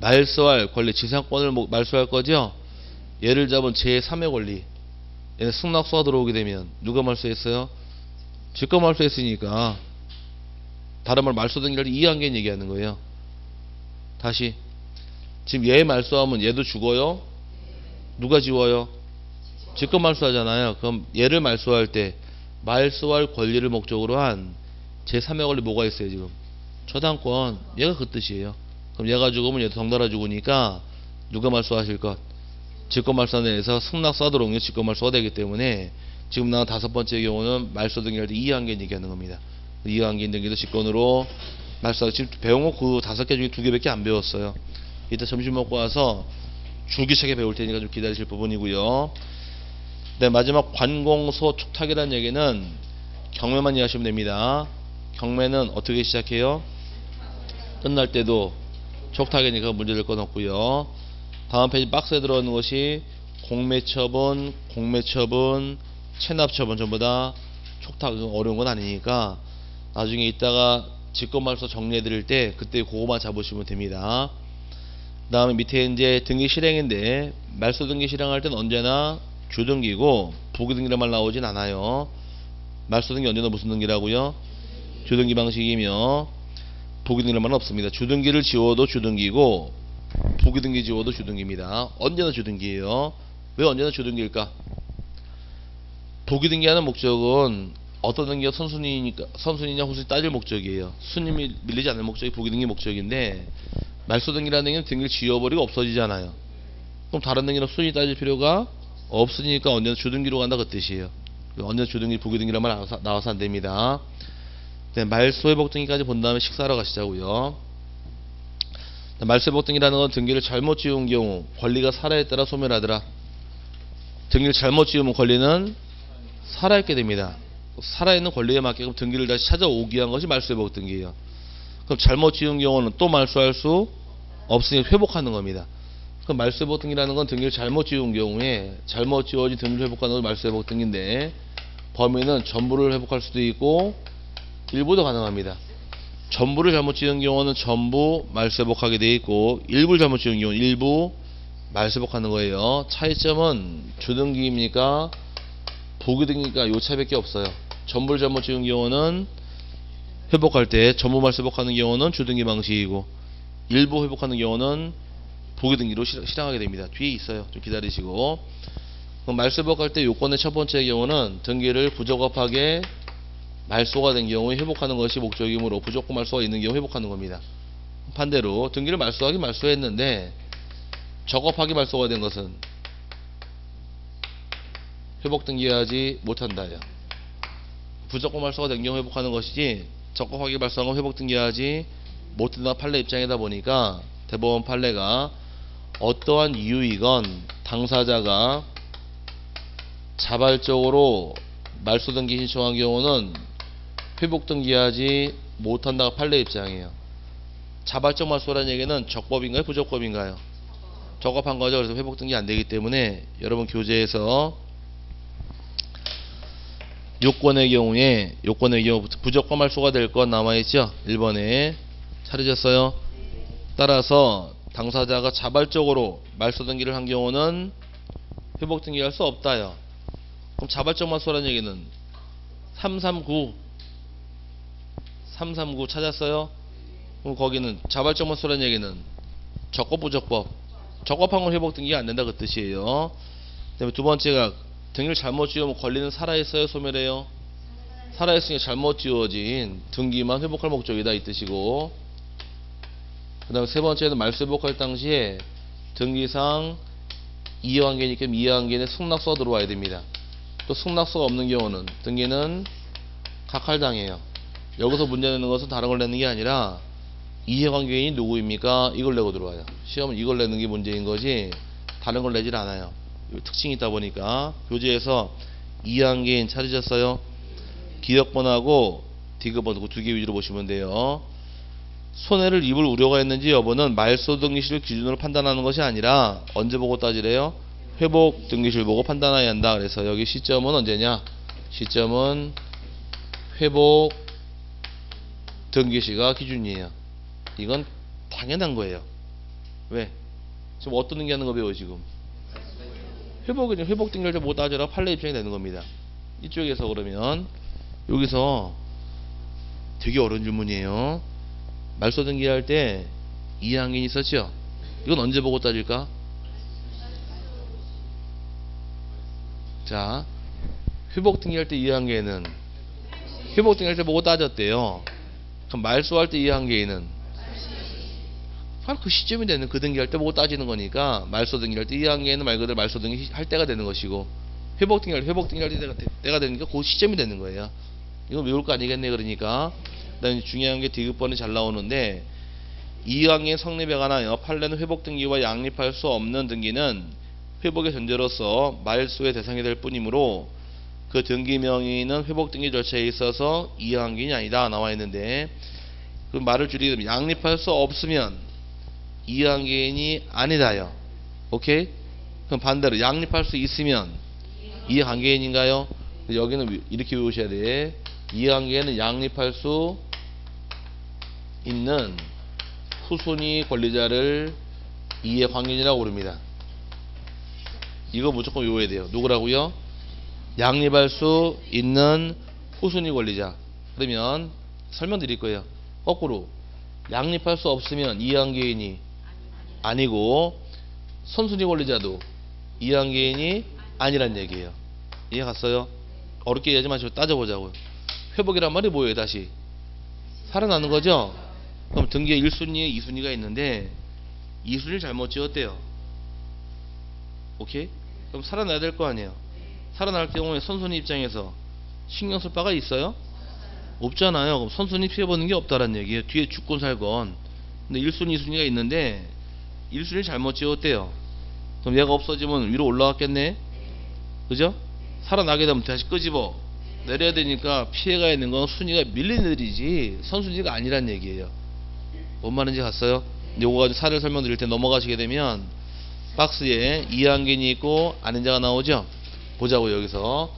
말소할 권리 지상권을 목- 말소할 거죠? 예를 잡은 제3의 권리 승낙소가 들어오게 되면 누가 말소했어요? 직권 말소했으니까 다른 말 말소 등기를 이해한게 얘기하는 거예요 다시 지금 얘 말소하면 얘도 죽어요? 누가 지워요? 직권 말소하잖아요. 그럼 얘를 말소할 때 말소할 권리를 목적으로 한 제3의 권리 뭐가 있어요 지금? 저당권 얘가 그 뜻이에요. 그럼 얘가 죽으면 얘도 덩달아 죽으니까 누가 말소하실 것? 직권 말소에서 승낙 써도록 직권 말소가 되기 때문에 지금 나온 다섯 번째 경우는 말소 등기할 때 이해한개 얘기하는 겁니다. 이해한개 등기도 직권으로 말소 지금 배운 거 그 다섯 개 중에 두 개밖에 안 배웠어요. 이따 점심 먹고 와서 줄기차게 배울 테니까 좀 기다리실 부분이고요. 네, 마지막 관공서 촉탁이라는 얘기는 경매만 이해하시면 됩니다. 경매는 어떻게 시작해요? 끝날 때도 촉탁이니까 문제될 건 없고요. 다음 페이지 박스에 들어있는 것이 공매처분, 공매처분, 체납처분 전부 다 촉탁 어려운 건 아니니까 나중에 이따가 직권말소 정리해 드릴 때 그때 그거만 잡으시면 됩니다. 그 다음에 밑에 이제 등기 실행인데 말소 등기 실행할 땐 언제나 주등기고 부기등기란 말 나오진 않아요. 말소 등기 언제나 무슨 등기라고요? 주등기 방식이며 부기등기란 말은 없습니다. 주등기를 지워도 주등기고 부기등기 지워도 주등기입니다. 언제나 주등기예요. 왜 언제나 주등기일까? 부기등기하는 목적은 어떤 등기가 선순위니까 선순위냐 후순위 따질 목적이에요. 순임이 밀리지 않는 목적이 부기등기 목적인데 말소 등기라는 등기는 등기를 지워버리고 없어지잖아요. 그럼 다른 등기는 순위 따질 필요가 없으니까 언제나 주등기로 간다 그 뜻이에요. 언제나 주등기 부기등기란 말 나와서, 나와서 안 됩니다. 네, 말소 회복 등기까지 본 다음에 식사하러 가시자고요. 네, 말소 회복 등기라는 건 등기를 잘못 지운 경우 권리가 살아에 따라 소멸하더라. 등기를 잘못 지우면 권리는 살아있게 됩니다. 살아있는 권리에 맞게끔 등기를 다시 찾아오기 위한 것이 말소 회복 등기예요. 그럼 잘못 지은 경우는 또 말소할 수 없으니 회복하는 겁니다. 그럼 말소 회복 등기라는 건 등기를 잘못 지은 경우에 잘못 지어진 등기를 회복하는 것이 말소 회복 등기인데 범위는 전부를 회복할 수도 있고 일부도 가능합니다. 전부를 잘못 지은 경우는 전부 말소 회복하게 돼 있고 일부를 잘못 지은 경우는 일부 말소 회복하는 거예요. 차이점은 주등기입니까? 부기등기가 요 차이밖에 없어요. 전부를 잘못 지은 경우는 회복할 때 전부 말소 회복하는 경우는 주등기 방식이고 일부 회복하는 경우는 부기등기로 실- 실행하게 됩니다. 뒤에 있어요. 좀 기다리시고 그럼 말소 회복할 때 요건의 첫 번째 경우는 등기를 부적합하게 말소가 된 경우에 회복하는 것이 목적이므로 부적합 말소가 있는 경우 회복하는 겁니다. 반대로 등기를 말소하기 말소했는데 적합하게 말소가 된 것은 회복 등기하지 못한다요. 말소가 된 경우 회복하는 것이지 적합하게 말소한 건 회복 등기하지 못한다 판례 입장이다 보니까 대법원 판례가 어떠한 이유이건 당사자가 자발적으로 말소 등기 신청한 경우는 회복 등기하지 못한다가 판례 입장이에요. 자발적 말소라는 얘기는 적법인가요? 부적법인가요? 적합한 거죠. 그래서 회복 등기 안 되기 때문에 여러분 교재에서 요건의 경우에 요건의 경우 부적과 말소가 될건 남아있죠? 1번에. 차려졌어요? 따라서 당사자가 자발적으로 말소 등기를 한 경우는 회복 등기할 수 없다요. 그럼 자발적 말소라는 얘기는 339 339 찾았어요? 그럼 거기는 자발적 말소라는 얘기는 적법 부적법. 적법한 건 회복 등기가 안 된다 그 뜻이에요. 그 다음에 두 번째가 등기를 잘못 지으면 권리는 살아있어요 소멸해요? 살아있으니까 잘못 지어진 등기만 회복할 목적이다 이 뜻이고. 그 다음에 세 번째는 말소 회복할 당시에 등기상 이해관계니까 이해관계는 승낙서가 들어와야 됩니다. 또 승낙서가 없는 경우는 등기는 각할당해요. 여기서 문제되는 것은 다른 걸 내는 게 아니라 이해관계인이 누구입니까? 이걸 내고 들어와요. 시험은 이걸 내는 게 문제인 거지 다른 걸 내질 않아요. 이 특징이 있다 보니까 교재에서 이해관계인 찾으셨어요? 기억번하고 디귿번 두개 위주로 보시면 돼요 손해를 입을 우려가 있는지 여부는 말소 등기실 기준으로 판단하는 것이 아니라 언제 보고 따지래요? 회복 등기실 보고 판단해야 한다. 그래서 여기 시점은 언제냐? 시점은 회복 등기시가 기준이에요. 이건 당연한 거예요. 왜? 지금 어떤 등기하는 거 배워 지금? 회복이 회복 때뭐 따져라 판례 입장이 되는 겁니다. 이쪽에서 그러면 여기서 되게 어려운 질문이에요. 말소 등기할 때 이해한계인이 있었죠? 이건 언제 보고 따질까? 자, 회복 등기할 때 이해한계인은 회복 등기할 때 보고 따졌대요. 그럼 말소할 때 이해한계인은 바로 그 시점이 되는 그 등기할 때 보고 따지는 거니까 말소 등기할 때 이해한계인은 말 그대로 말소 등기 할 때가 되는 것이고 회복 등기할 때 회복 등기할 때가, 때가 되니까 그 시점이 되는 거예요. 이거 외울 거 아니겠네 그러니까 그다음에 중요한 게 디귿번이 잘 나오는데 이왕의 성립에 관하여 판례는 회복 등기와 양립할 수 없는 등기는 회복의 전제로서 말소의 대상이 될 뿐이므로 그 등기 명의는 회복 등기 절차에 있어서 이해관계인이 아니다 나와 있는데 그 말을 줄이면 양립할 수 없으면 이해관계인이 아니다요. 오케이? 그럼 반대로 양립할 수 있으면 이해관계인인가요? 여기는 이렇게 외우셔야 돼. 이해관계는 양립할 수 있는 후순위 권리자를 이해관계인이라고 부릅니다. 이거 무조건 외워야 돼요. 누구라고요? 양립할 수 있는 후순위 권리자. 그러면 설명드릴 거예요. 거꾸로 양립할 수 없으면 이해관계인이 아니고 선순위 권리자도 이해관계인이 아니란 얘기예요. 이해 갔어요? 어렵게 얘기하지 마시고 따져보자고요. 회복이란 말이 뭐예요 다시? 살아나는 거죠? 그럼 등기에 1순위에 2순위가 있는데 2순위를 잘못 지었대요. 오케이? 그럼 살아나야 될 거 아니에요. 살아날 경우에 선순위 입장에서 신경 쓸 바가 있어요? 없잖아요. 그럼 선순위 피해보는 게 없다란 얘기예요. 뒤에 죽건 살건. 근데 1순위, 2순위가 있는데 1순위 잘못 지었대요. 그럼 얘가 없어지면 위로 올라갔겠네? 그죠? 살아나게 되면 다시 끄집어 내려야 되니까 피해가 있는 건 순위가 밀리는 일이지 선순위가 아니란 얘기예요. 뭔 말인지 갔어요? 요거 가지고 사례를 설명드릴 때 넘어가시게 되면 박스에 이해한견이 있고 아는 자가 나오죠? 보자고 여기서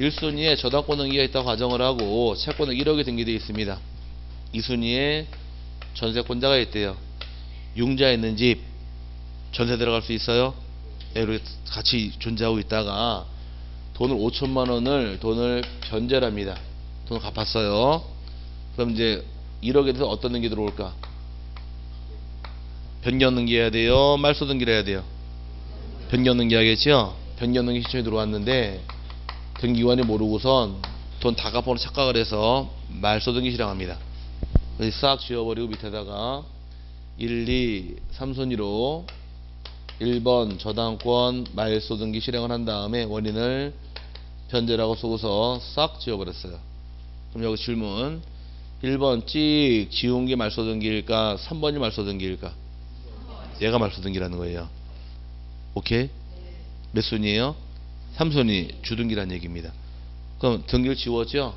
1순위에 저당권 등기가 있다고 가정을 하고 채권은 1억이 등기되어 있습니다. 2순위에 전세권자가 있대요. 융자 있는 집 전세 들어갈 수 있어요? 네, 같이 존재하고 있다가 돈을 5천만 원을 돈을 변제합니다. 돈을 갚았어요. 그럼 이제 1억에 대해서 어떤 등기 들어올까? 변경 등기 해야 돼요? 말소 등기를 해야 돼요? 변경 등기 하겠죠? 변경 등기 신청이 들어왔는데 등기관이 모르고선 돈 다 갚아놓은 착각을 해서 말소 등기 실행합니다. 싹 지워버리고 밑에다가 1, 2, 3순위로 1번 저당권 말소 등기 실행을 한 다음에 원인을 변제라고 쓰고서 싹 지워버렸어요. 그럼 여기 질문 1번 찍 지운 게 말소 등기일까 3번이 말소 등기일까 얘가 말소 등기라는 거예요. 오케이? 몇 순위에요? 3순위 주등기란 얘기입니다. 그럼 등기를 지웠죠?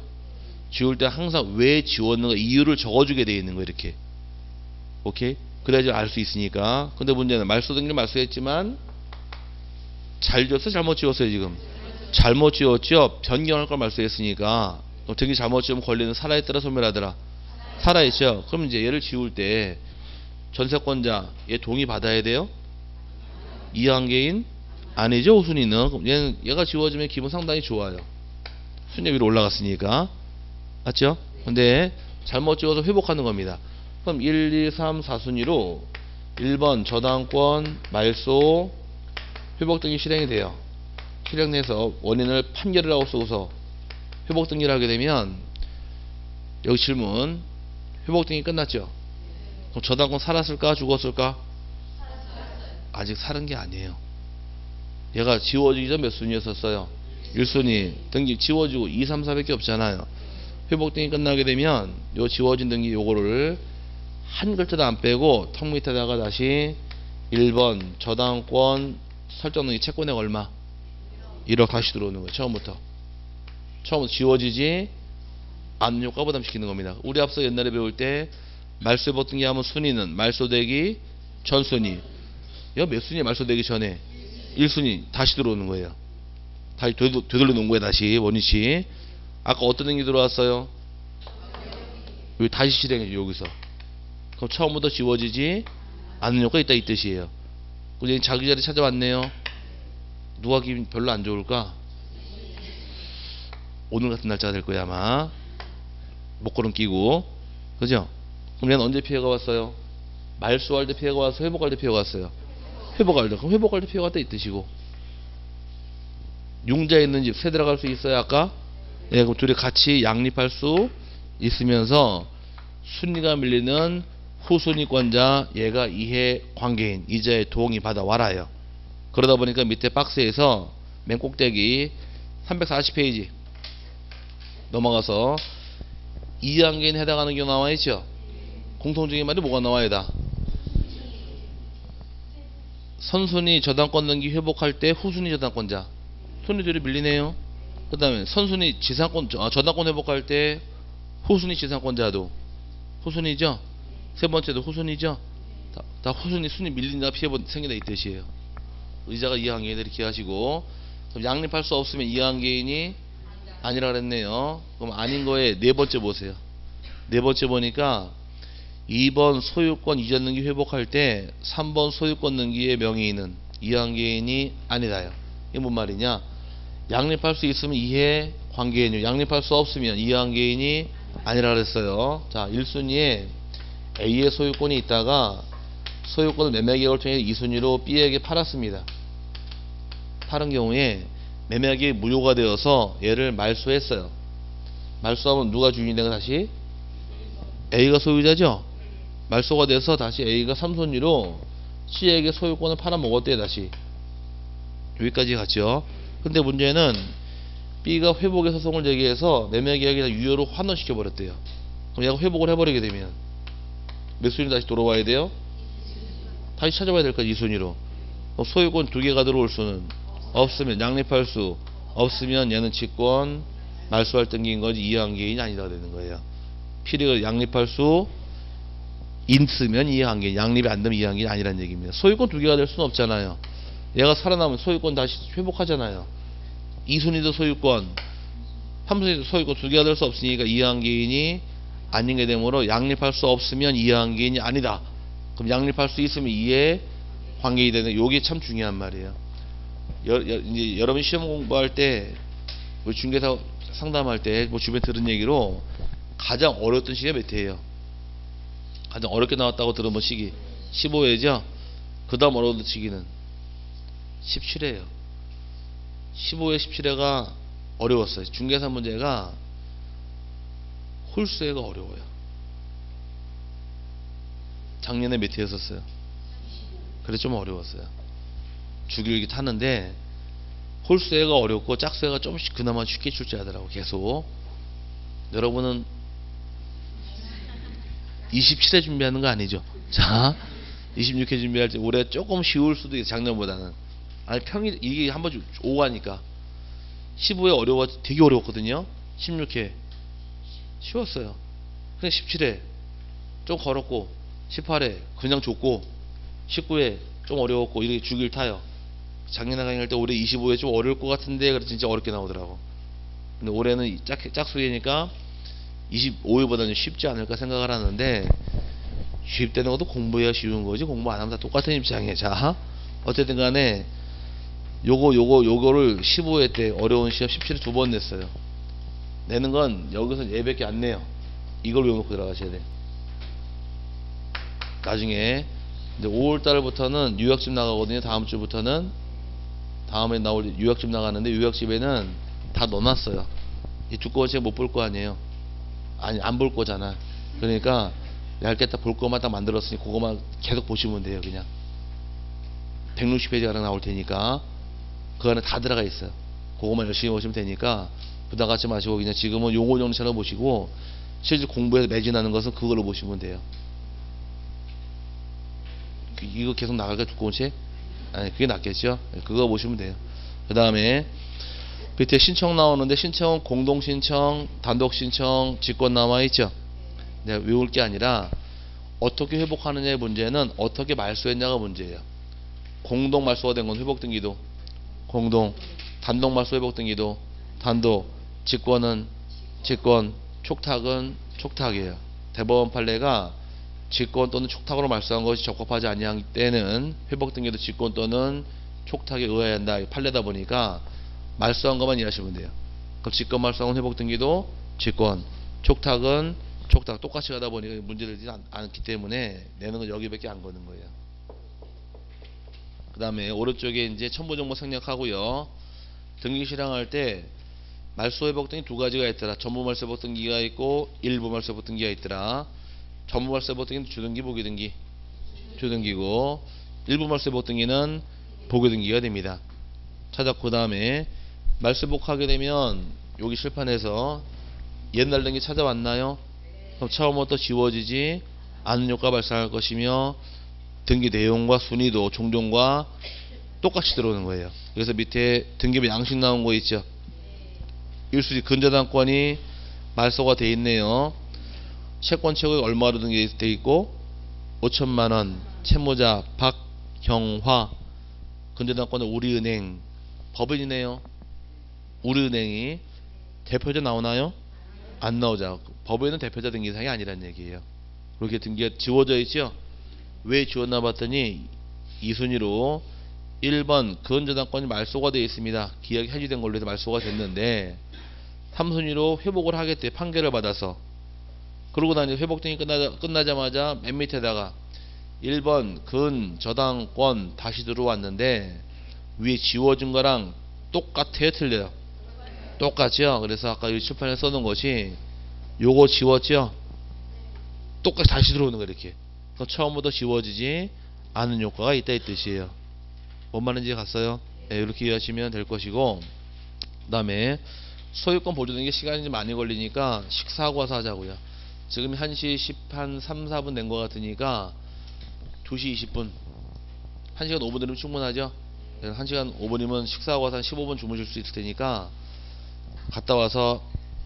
지울 때 항상 왜 지웠는가 이유를 적어주게 되어 있는 거 이렇게. 오케이? 그래야지 알 수 있으니까. 근데 문제는 말소 등기를 말소했지만 잘 지웠어 잘못 지웠어요 지금? 잘못 지었죠? 변경할 걸 말소했으니까. 그럼 등기 잘못 지으면 권리는 살아있더라, 소멸하더라? 살아있죠? 그럼 이제 얘를 지울 때 전세권자, 얘 동의 받아야 돼요? 이한계인? 아니죠, 호순이는. 그럼 얘는, 얘가 지워지면 기분 상당히 좋아요. 순위 위로 올라갔으니까. 맞죠? 근데 잘못 지워서 회복하는 겁니다. 그럼 1, 2, 3, 4순위로 1번 저당권, 말소, 회복 등기 실행이 돼요. 실행돼서 원인을 판결이라고 쓰고서 회복 등기를 하게 되면 여기 질문 회복 등기 끝났죠? 그럼 저당권 살았을까 죽었을까? 아직 살은 게 아니에요. 얘가 지워지기 전 몇 순위였었어요? 1순위 등기 지워지고 2, 3, 4밖에 없잖아요. 회복 등기 끝나게 되면 요 지워진 등기 요거를 한 글자도 안 빼고 턱 밑에다가 다시 1번 저당권 설정 등기 채권액 얼마? 1억 다시 들어오는 거예요. 처음부터. 처음부터 지워지지 않는 효과 부담시키는 겁니다. 우리 앞서 옛날에 배울 때 말소 등기 하면 순위는 말소되기 전순위. 여몇 순위 말소되기 전에 1순위 다시 들어오는 거예요. 다시 되돌, 되돌려 놓은 거예요. 다시 원위치. 아까 어떤 등기 들어왔어요? 여기 다시 실행해 여기서. 그럼 처음부터 지워지지 않는 효과가 있다 이 뜻이에요. 그럼 자기 자리 찾아왔네요. 누가 기분 별로 안 좋을까? 오늘 같은 날짜가 될 거야 아마. 목걸음 끼고. 그죠? 그럼 얘는 언제 피해가 왔어요? 말소할 때 피해가 와서 회복할 때 피해가 왔어요. 회복할 때. 그럼 회복할 때 피해가 왔다 이 뜻이고. 융자 있는 집 새 들어갈 수 있어요 아까? 예, 그럼 둘이 같이 양립할 수 있으면서 순위가 밀리는 후순위권자 얘가 이해 관계인 이자의 동의 받아 와라요. 그러다 보니까 밑에 박스에서 맨 꼭대기 340페이지 넘어가서 이한계인 해당하는 경우 나와 있죠. 공통적인 말이 뭐가 나와야 다. 선순위 저당권 등기 회복할 때 후순위 저당권자 순위들이 밀리네요. 그 다음에 선순위 지상권 아, 저당권 회복할 때 후순위 지상권자도 후순위죠. 세 번째도 후순위죠. 다, 다 후순위 순위 밀린다 피해 생긴다 이 뜻이에요. 의자가 이항개인들이 기하시고 그럼 양립할 수 없으면 이항개인이 아니라 그랬네요. 그럼 아닌 거에 네 번째 보세요. 네 번째 보니까 2번 소유권 이전 등기 회복할 때 3번 소유권 등기의 명의인은 이항개인이 아니다요. 이게 뭔 말이냐? 양립할 수 있으면 이해 관계인이 양립할 수 없으면 이해관계인이 아니라 그랬어요. 자, 1순위에 A의 소유권이 있다가 소유권을 매매 계약을 통해 2순위로 B에게 팔았습니다. 팔은 경우에 매매 계약이 무효가 되어서 얘를 말소했어요. 말소하면 누가 주인이 되가 다시? A가 소유자죠? 말소가 돼서 다시 A가 3순위로 C에게 소유권을 팔아먹었대요, 다시. 여기까지 갔죠. 근데 문제는 B가 회복의 소송을 제기해서 매매 계약이나 유효로 환원시켜 버렸대요. 그럼 얘가 회복을 해버리게 되면 몇 순위 다시 돌아와야 돼요? 다시 찾아봐야 될 거지 이 순위로. 소유권 두 개가 들어올 수는 없으면 양립할 수 없으면 얘는 직권 말소할 등기인 거지 이해관계인이 아니다 되는 거예요. 필요가 양립할 수 있으면 이해관계인, 양립이 안 되면 이해관계인이 아니라는 얘기입니다. 소유권 두 개가 될 수는 없잖아요. 얘가 살아남으면 소유권 다시 회복하잖아요. 이순위도 소유권, 삼순위도 소유권 두 개가 될 수 없으니까 이해관계인이 아닌 게 되므로 양립할 수 없으면 이해관계인이 아니다. 그럼 양립할 수 있으면 이해 관계인이 되는 요게 참 중요한 말이에요. 여, 여, 이제 여러분 시험 공부할 때, 뭐 중개사 상담할 때, 뭐 주변에 들은 얘기로 가장 어려웠던 시기가 몇 회예요? 가장 어렵게 나왔다고 들은 시기 15회죠? 그 다음 어려웠던 시기는 17회예요. 15회, 17회가 어려웠어요. 중개사 문제가 홀수회가 어려워요. 작년에 몇 회였었어요? 그래 좀 어려웠어요. 주길기 타는데 홀수회가 어렵고 짝수회가 조금씩 그나마 쉽게 출제하더라고 계속. 여러분은 27회 준비하는 거 아니죠? 자, 26회 준비할 때 올해 조금 쉬울 수도 있어 작년보다는. 아니 평일 이게 한 번씩 오고 하니까 15회 어려워 되게 어려웠거든요 16회 쉬웠어요 그냥 17회 좀 걸었고 18회 그냥 줬고 19회 좀 어려웠고 이렇게 주길 타요 작년에 강의할 때 올해 25에 좀 어려울 것 같은데 그래서 진짜 어렵게 나오더라고. 근데 올해는 짝 짝수이니까 25회보다는 쉽지 않을까 생각을 하는데 주입되는 것도 공부해야 쉬운 거지 공부 안 하면 다 똑같은 입장이야. 자 어쨌든 간에 요거 요거 요거를 15회 때 어려운 시험 17회 두 번 냈어요. 내는 건 여기서 얘밖에 안 내요. 이걸 외워놓고 들어가셔야 돼. 나중에 이제 5월 달부터는 유학집 나가거든요. 다음 주부터는 다음에 나올 유학집 나가는데 유학집에는 다 넣어놨어요. 이 두꺼운 책 못 볼 거 아니에요. 아니 안 볼 거잖아. 그러니까 얇게 딱 볼 것만 딱 만들었으니 그거만 계속 보시면 돼요. 그냥 160페이지 가량 나올 테니까 그 안에 다 들어가 있어요. 그거만 열심히 보시면 되니까 부담 갖지 마시고 그냥 지금은 용어 정리처럼 보시고 실제 공부에서 매진하는 것은 그걸로 보시면 돼요. 그- 이거 계속 나갈까 두꺼운 책? 아니 그게 낫겠죠. 그거 보시면 돼요. 그 다음에 밑에 신청 나오는데 신청 공동 신청, 단독 신청, 직권 남아 있죠. 내가 외울 게 아니라 어떻게 회복하느냐의 문제는 어떻게 말소했냐가 문제예요. 공동 말소가 된 건 회복 등기도 공동, 단독 말소 회복 등기도 단독, 직권은 직권, 촉탁은 촉탁이에요. 대법원 판례가 직권 또는 촉탁으로 말소한 것이 적합하지 아니할 때는 회복 등기도 직권 또는 촉탁에 의해야 한다. 이 판례다 보니까 말소한 것만 이해하시면 돼요. 그럼 직권 말소한 회복 등기도 직권, 촉탁은 촉탁 똑같이 가다 보니까 문제를 되지 않- 않기 때문에 내는 건 여기밖에 안 거는 거예요. 그 다음에 오른쪽에 이제 첨부 정보 생략하고요. 등기 실행할 때 말소 회복 등기 두 가지가 있더라. 전부 말소 회복 등기가 있고 일부 말소 회복 등기가 있더라. 전부 말소 회복 등기는 주등기 보기 등기 주등기고 일부 말소 회복 등기는 보기 등기가 됩니다. 찾았고 그 다음에 말소 회복하게 되면 여기 실판에서 옛날 등기 찾아왔나요? 그럼 처음부터 지워지지 않은 효과 발생할 것이며 등기 내용과 순위도 종종과 똑같이 들어오는 거예요. 그래서 밑에 등기부 양식 나온 거 있죠. 일수지 근저당권이 말소가 돼 있네요. 채권 채권이 얼마로 등기돼 있고 5천만 원 채무자 박경화 근저당권은 우리은행 법인이네요. 우리은행이 대표자 나오나요? 안 나오죠. 법에는 대표자 등기 상이 아니란 얘기예요. 그렇게 등기가 지워져 있죠. 왜 지웠나 봤더니 이 순위로 1번 근저당권이 말소가 되어 있습니다. 기약이 해지된 걸로 해서 말소가 됐는데 3순위로 회복을 하겠대 판결을 받아서. 그러고 나니 회복 등이 끝나자, 끝나자마자 맨 밑에다가 1번 근 저당권 다시 들어왔는데 위에 지워진 거랑 똑같아요 틀려요? 똑같죠? 그래서 아까 이 칠판에 써놓은 것이 요거 지웠죠? 똑같이 다시 들어오는 거 이렇게. 그럼 처음부터 지워지지 않은 효과가 있다 이 뜻이에요. 뭔 말인지 갔어요? 네, 이렇게 이해하시면 될 것이고 그 다음에 소유권 보존된 게 시간이 좀 많이 걸리니까 식사하고 와서 하자고요. 지금 1시 10한 3, 4분 된 것 같으니까 2시 20분. 1시간 5분 되면 충분하죠? 1시간 5분이면 식사하고 와서 한 15분 주무실 수 있을 테니까 갔다 와서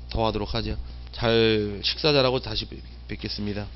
더 하도록 하죠. 잘 식사 잘하고 다시 뵙- 뵙겠습니다